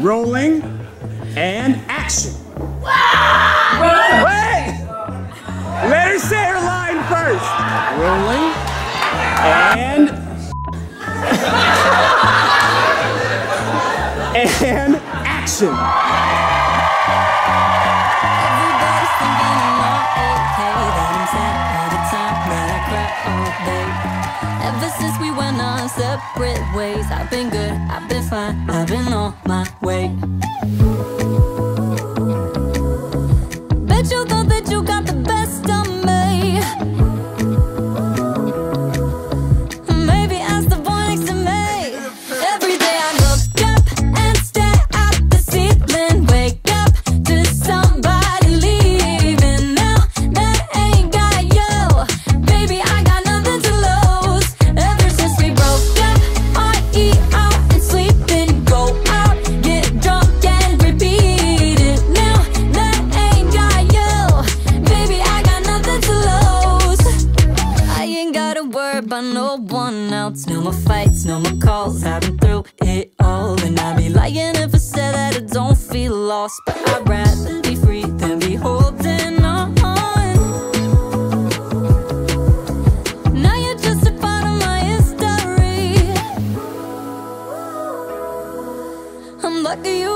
Rolling and action. Wait! Let her say her line first. Rolling and and action. Everybody's thinking I'm okay, that I'm sad all the time, that I cry all day. Ever since we separate ways, I've been good, I've been fine, I've been on my way. About no one else. No more fights, no more calls. I've been through it all. And I'd be lying if I said that I don't feel lost. But I'd rather be free than be holding on. Now you're just a part of my history. I'm lucky you